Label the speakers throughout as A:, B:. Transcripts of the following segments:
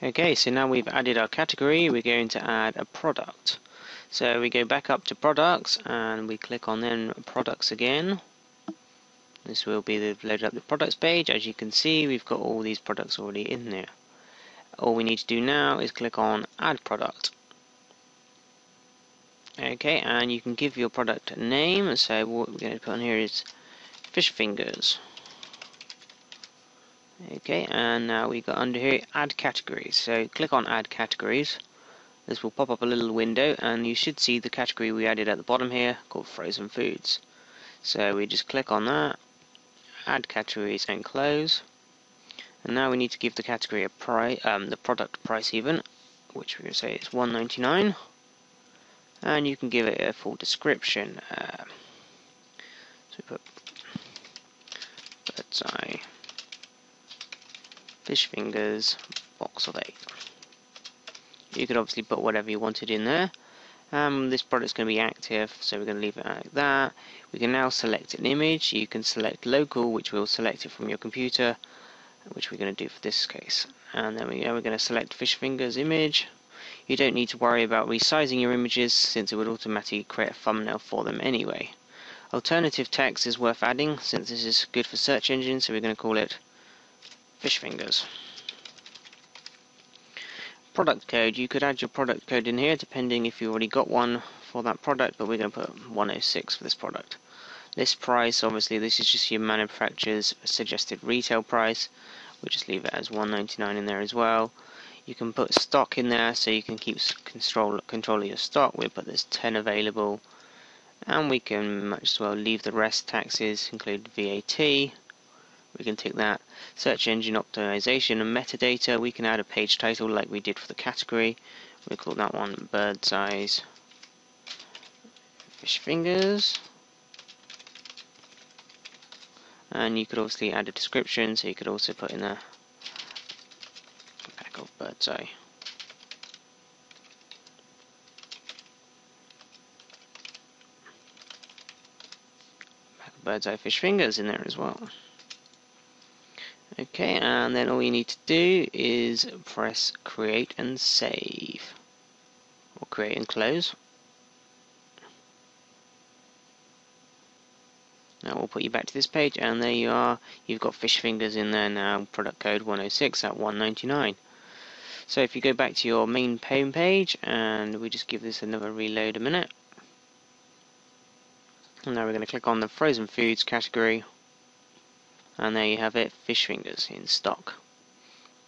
A: Okay, so now we've added our category, we're going to add a product. So we go back up to products and we click on then products again. This will be the loaded up the products page. As you can see, we've got all these products already in there. All we need to do now is click on add product. Okay, and you can give your product a name. So what we're going to put on here is fish fingers. Okay, and now we got under here add categories. So click on add categories. This will pop up a little window and you should see the category we added at the bottom here called frozen foods. So we just click on that, add categories and close. And now we need to give the category a price, um, the product price even, which we're going to say is 1.99, and you can give it a full description. Uh, so we put bird's eye fish fingers, box of 8. You could obviously put whatever you wanted in there. Um, this product's going to be active, so we're going to leave it like that. We can now select an image. You can select local, which will select it from your computer, which we're going to do for this case. And then we, we're going to select fish fingers image. You don't need to worry about resizing your images, since it would automatically create a thumbnail for them anyway. Alternative text is worth adding, since this is good for search engines, so we're going to call it fish fingers. Product code, you could add your product code in here depending if you already got one for that product, but we're going to put 106 for this product. This price, obviously, this is just your manufacturer's suggested retail price. We'll just leave it as 199 in there as well. You can put stock in there so you can keep control control of your stock. We'll put there's 10 available, and we can might as well leave the rest taxes, include VAT we can take that. Search engine optimization and metadata. We can add a page title like we did for the category. We call that one bird's eyes fish fingers. And you could obviously add a description so you could also put in a pack of bird's eye. Bird's eye fish fingers in there as well Okay, and then all you need to do is press create and save. Or create and close. Now we'll put you back to this page and there you are. You've got fish fingers in there now, product code 106 at 199. So if you go back to your main home page and we just give this another reload a minute. And now we're going to click on the frozen foods category and there you have it fish fingers in stock.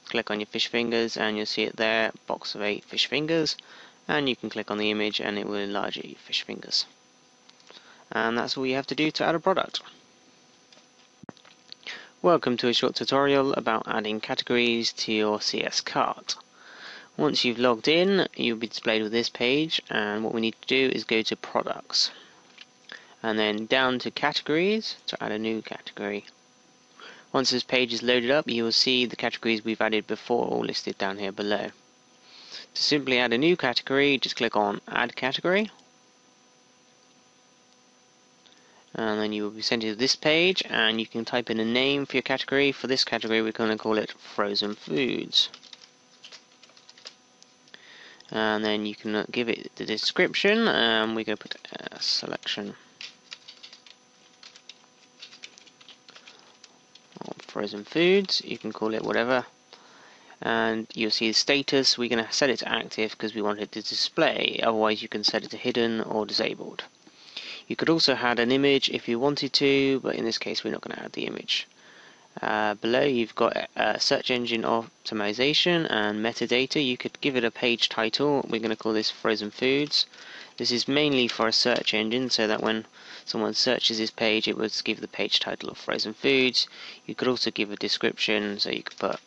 A: Click on your fish fingers and you'll see it there box of 8 fish fingers. And you can click on the image and it will enlarge your fish fingers. And that's all you have to do to add a product. Welcome to a short tutorial about adding categories to your CS cart. Once you've logged in you'll be displayed with this page and what we need to do is go to products. And then down to categories to add a new category once this page is loaded up, you will see the categories we've added before all listed down here below. To simply add a new category, just click on Add Category. And then you will be sent to this page, and you can type in a name for your category. For this category, we're going to call it Frozen Foods. And then you can give it the description, and we're going to put a selection. Frozen foods you can call it whatever. And you'll see the status. We're going to set it to active because we want it to display. Otherwise you can set it to hidden or disabled. You could also add an image if you wanted to but in this case we're not going to add the image. Uh, below you've got uh, search engine optimization and metadata. You could give it a page title. We're going to call this frozen foods this is mainly for a search engine so that when someone searches this page it would give the page title of frozen foods. You could also give a description so you could put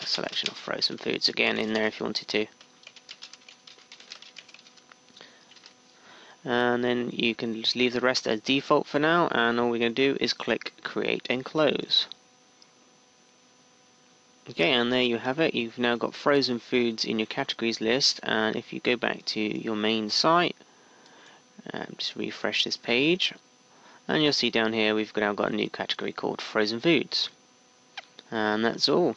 A: a selection of frozen foods again in there if you wanted to. And then you can just leave the rest as default for now and all we're going to do is click create and close. Okay, and there you have it. You've now got frozen foods in your categories list. And if you go back to your main site, um, just refresh this page, and you'll see down here we've now got a new category called frozen foods. And that's all.